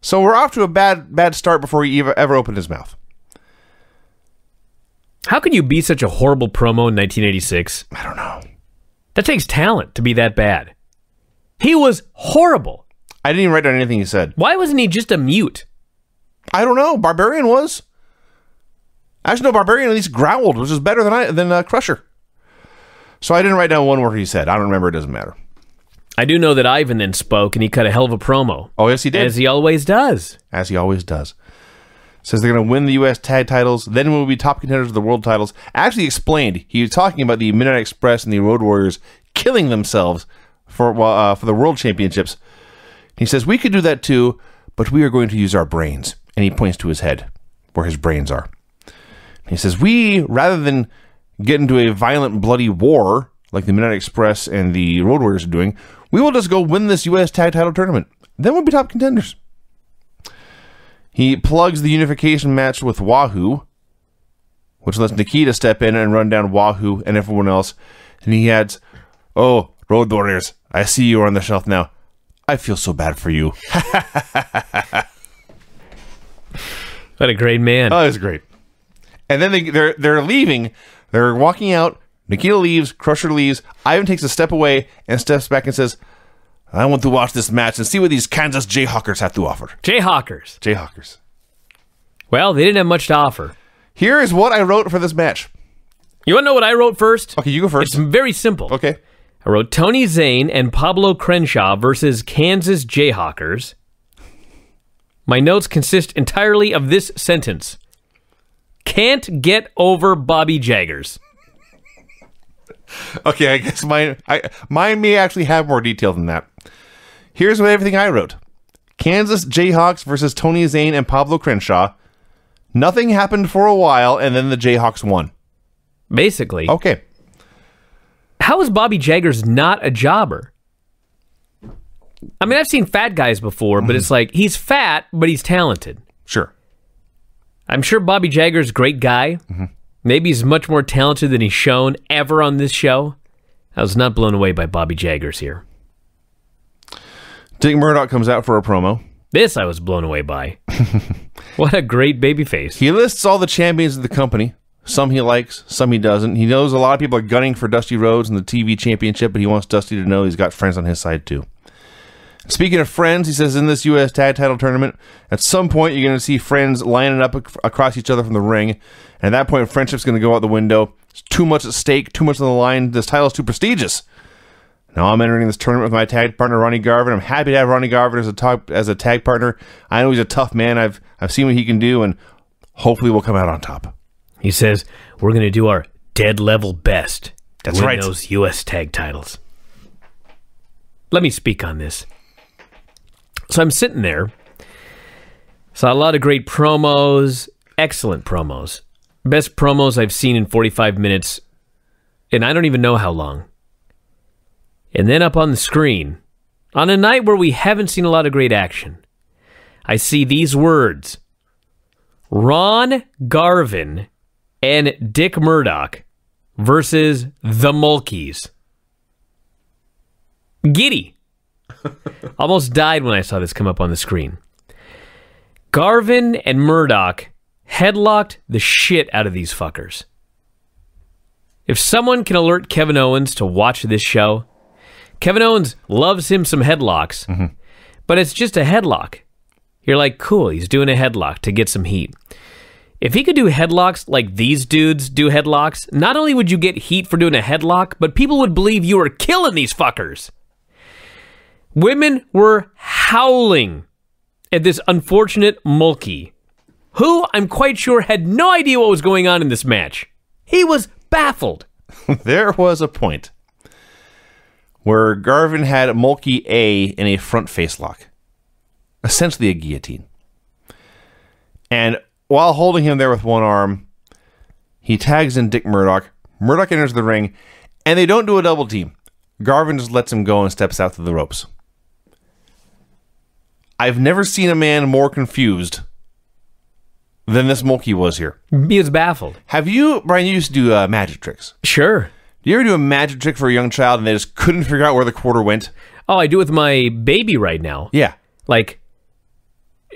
So we're off to a bad bad start before he ever, ever opened his mouth. How could you be such a horrible promo in 1986? I don't know. That takes talent to be that bad. He was horrible. I didn't even write down anything he said. Why wasn't he just a mute? I don't know. Barbarian was. Actually, no. Barbarian at least growled, which is better than I than uh, Crusher. So I didn't write down one word he said. I don't remember. It doesn't matter. I do know that Ivan then spoke and he cut a hell of a promo. Oh yes, he did. As he always does. as he always does. Says they're going to win the U.S. tag titles, then we'll be top contenders of the world titles. Actually, explained he was talking about the Midnight Express and the Road Warriors killing themselves for uh, for the world championships. He says we could do that too, but we are going to use our brains. And he points to his head, where his brains are. He says we, rather than get into a violent, bloody war like the Midnight Express and the Road Warriors are doing, we will just go win this U.S. tag title tournament. Then we'll be top contenders. He plugs the unification match with Wahoo, which lets Nikita step in and run down Wahoo and everyone else. And he adds, Oh, Road Warriors, I see you are on the shelf now. I feel so bad for you. What a great man. Oh, it was great. And then they, they're they're leaving. They're walking out. Nikita leaves. Crusher leaves. Ivan takes a step away and steps back and says, "I want to watch this match and see what these Kansas Jayhawkers have to offer." Jayhawkers. Jayhawkers. Well, they didn't have much to offer. Here is what I wrote for this match. You want to know what I wrote first? Okay, you go first. It's very simple. Okay. I wrote Tony Zane and Pablo Crenshaw versus Kansas Jayhawkers. My notes consist entirely of this sentence Can't get over Bobby Jaggers. Okay, I guess mine I mine may actually have more detail than that. Here's what everything I wrote. Kansas Jayhawks versus Tony Zane and Pablo Crenshaw. Nothing happened for a while and then the Jayhawks won. Basically, Okay. how is Bobby Jaggers not a jobber? I mean, I've seen fat guys before, but it's like he's fat, but he's talented. Sure. I'm sure Bobby Jagger's a great guy. Maybe he's much more talented than he's shown ever on this show. I was not blown away by Bobby Jaggers here. Dick Murdoch comes out for a promo. This I was blown away by. what a great baby face. He lists all the champions of the company. Some he likes, some he doesn't. He knows a lot of people are gunning for Dusty Rhodes in the TV championship, but he wants Dusty to know he's got friends on his side too. Speaking of friends, he says in this U.S. tag title tournament, at some point you're going to see friends lining up ac- across each other from the ring. And at that point, friendship's going to go out the window. It's too much at stake, too much on the line. This title's too prestigious. Now I'm entering this tournament with my tag partner Ronnie Garvin. I'm happy to have Ronnie Garvin as a top, as a tag partner. I know he's a tough man. I've I've seen what he can do, and hopefully we'll come out on top. He says, We're going to do our dead level best. That's win right. those U.S. tag titles. Let me speak on this. So I'm sitting there. Saw a lot of great promos, excellent promos. Best promos I've seen in 45 minutes, and I don't even know how long. And then up on the screen, on a night where we haven't seen a lot of great action, I see these words Ron Garvin and Dick Murdoch versus the Mulkeys. Giddy. Almost died when I saw this come up on the screen. Garvin and Murdoch headlocked the shit out of these fuckers. If someone can alert Kevin Owens to watch this show, Kevin Owens loves him some headlocks, mm-hmm. but it's just a headlock. You're like, cool, he's doing a headlock to get some heat. If he could do headlocks like these dudes do headlocks, not only would you get heat for doing a headlock, but people would believe you were killing these fuckers. Women were howling at this unfortunate Mulkey, who I'm quite sure had no idea what was going on in this match. He was baffled. there was a point where Garvin had Mulkey A in a front face lock, essentially a guillotine. And while holding him there with one arm, he tags in Dick Murdoch. Murdoch enters the ring, and they don't do a double team. Garvin just lets him go and steps out to the ropes. I've never seen a man more confused than this Mulkey was here. He was baffled. Have you, Bryan? You used to do uh, magic tricks. Sure. Do you ever do a magic trick for a young child and they just couldn't figure out where the quarter went? Oh, I do with my baby right now. Yeah. like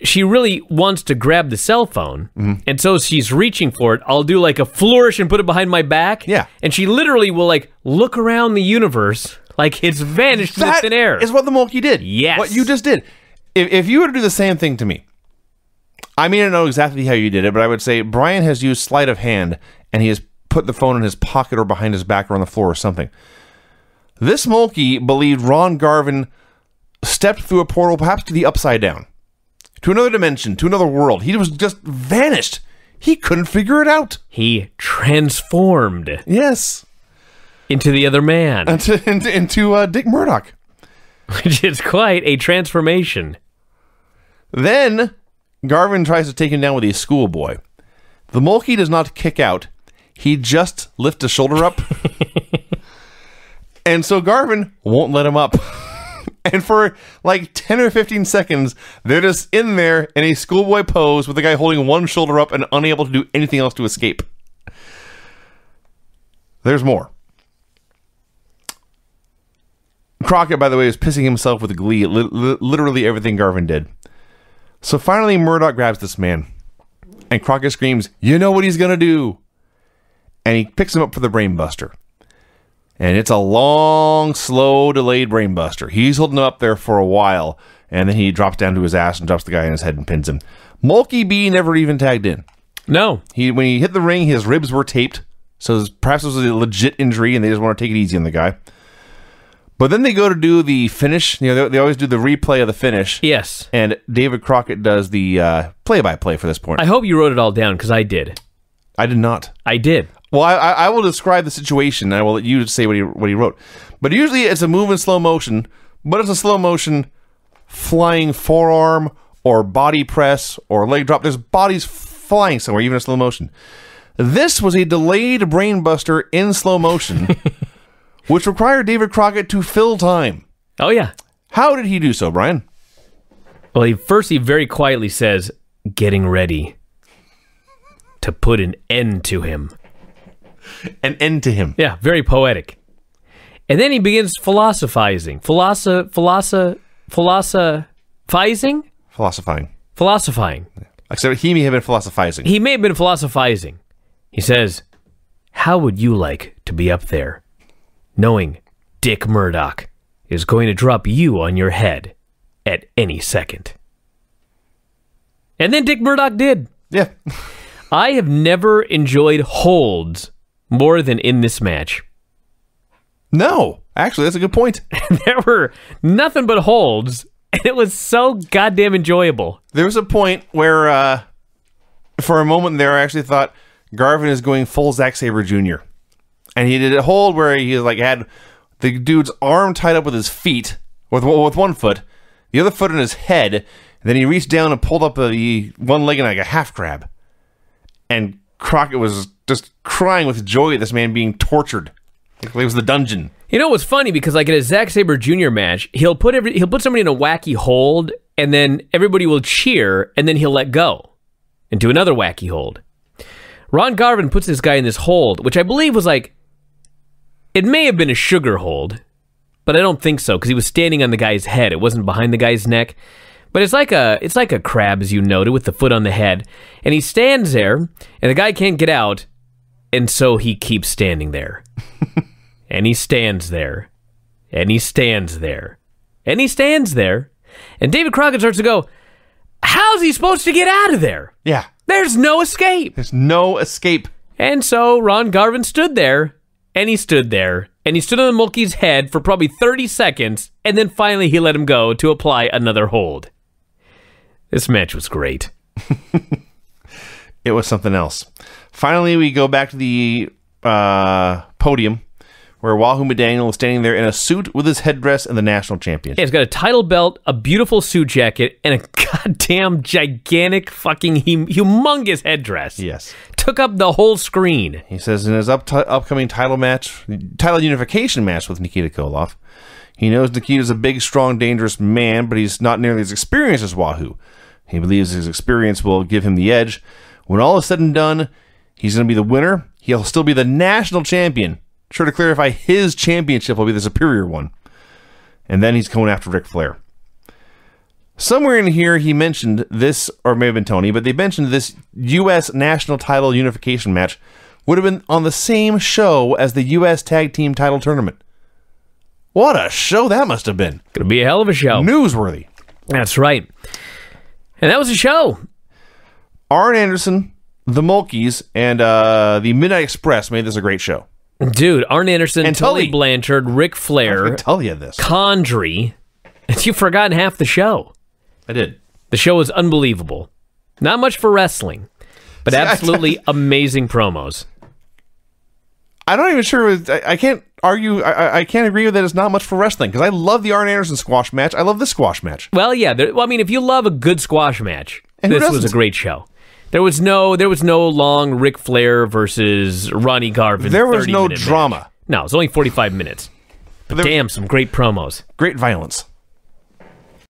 she really wants to grab the cell phone and so she's reaching for it i'll do like a flourish and put it behind my back Yeah. and she literally will like look around the universe like it's vanished into That thin air is what the Mulkey did. Yes. What you just did. If, if you were to do the same thing to me, I mean, I don't know exactly how you did it, but I would say Bryan has used sleight of hand and he has put the phone in his pocket or behind his back or on the floor or something. This Mulkey believed Ron Garvin stepped through a portal, perhaps to the upside down, to another dimension, to another world. He was just vanished. He couldn't figure it out. he transformed Yes. into the other man Into, into, into uh, Dick Murdoch. which is quite a transformation Then Garvin tries to take him down with a schoolboy. The Mulkey does not kick out. He just lifts a shoulder up. and so Garvin won't let him up. and for like 10 or 15 seconds, they're just in there in a schoolboy pose with the guy holding one shoulder up and unable to do anything else to escape. There's more. Crockett, by the way, is pissing himself with glee li- literally everything Garvin did. So finally, Murdoch grabs this man, and Crockett screams, You know what he's gonna do! And he picks him up for the brainbuster. And it's a long, slow, delayed brainbuster. He's holding him up there for a while, and then he drops down to his ass and drops the guy on his head and pins him. Mulkey B never even tagged in. no He when he hit the ring, his ribs were taped, so perhaps it was a legit injury, and they just want to take it easy on the guy. But then they go to do the finish. You know, they, they always do the replay of the finish. yes And David Crockett does the uh, play-by-play for this point. i hope you wrote it all down because i did I did not. i did Well, I, I will describe the situation. And I will let you say what he what he wrote. But usually it's a move in slow motion, but it's a slow motion flying forearm or body press or leg drop. There's bodies flying somewhere, even in slow motion. This was a delayed brainbuster in slow motion, which required David Crockett to fill time. oh yeah How did he do so, Bryan? Well, he first he very quietly says, "Getting ready to put an end to him." An end to him. Yeah, very poetic. And then he begins philosophizing, philosoph, philosoph, philosophizing. Philosophizing. philosophizing. Except he may have been philosophizing. He may have been philosophizing. He says, How would you like to be up there, knowing Dick Murdoch is going to drop you on your head at any second? And then Dick Murdoch did. yeah. I have never enjoyed holds more than in this match. No. Actually, that's a good point. there were nothing but holds, and it was so goddamn enjoyable. There was a point where, uh, for a moment there, I actually thought Garvin is going full Zack Sabre Jr. And he did a hold where he like had the dude's arm tied up with his feet, with with one foot, the other foot in his head. And then he reached down and pulled up the one leg in like a half crab. And Crockett was just crying with joy at this man being tortured. Like it was the dungeon. You know what's funny because like in a Zack Sabre Jr. match, he'll put every he'll put somebody in a wacky hold, and then everybody will cheer, and then he'll let go and do another wacky hold. Ron Garvin puts this guy in this hold, which I believe was like it may have been a sugar hold, but I don't think so because he was standing on the guy's head. It wasn't behind the guy's neck. But it's like a it's like a crab, as you noted, with the foot on the head, and he stands there, and the guy can't get out, and so he keeps standing there, and he stands there, and he stands there, and he stands there, and David Crockett starts to go, "How's he supposed to get out of there? Yeah. There's no escape." There's no escape. And so Ron Garvin stood there, and he stood there, and he stood on the Mulkey's head for probably 30 seconds, and then finally he let him go to apply another hold. This match was great. it was something else. Finally, we go back to the uh, podium where Wahoo McDaniel is standing there in a suit with his headdress and the national championship. Yeah, he's got a title belt, a beautiful suit jacket, and a goddamn gigantic fucking hum- humongous headdress. Yes. Took up the whole screen. He says in his up upcoming title match, title unification match with Nikita Koloff, he knows Nikita's a big, strong, dangerous man, but he's not nearly as experienced as Wahoo. He believes his experience will give him the edge. When all is said and done, he's going to be the winner. He'll still be the national champion. Sure to clarify, his championship will be the superior one. And then he's going after Ric Flair. Somewhere in here, he mentioned this, or may have been Tony, but they mentioned this U.S. national title unification match would have been on the same show as the U.S. Tag Team title tournament. What a show that must have been! Gonna be a hell of a show. Newsworthy. That's right. And that was a show. Arn Anderson, the Mulkeys, and uh, the Midnight Express made this a great show. Dude, Arn Anderson, And Tully Tully. Blanchard, Ric I Flair, tell you this. Condrey. You've forgotten half the show. I did. The show is unbelievable. Not much for wrestling, but See, I- absolutely amazing promos. I'm not even sure. was- I, I can't argue. I, I- I can't agree with that. It's not much for wrestling because I love the Arn Anderson squash match. I love this squash match. Well, yeah. There, well, I mean, if you love a good squash match, And this was a great show. There was no, there was no long Ric Flair versus Ronnie Garvin. There was no 30-minute match. drama. No, it was only forty-five minutes. But There- damn, some great promos. Great violence.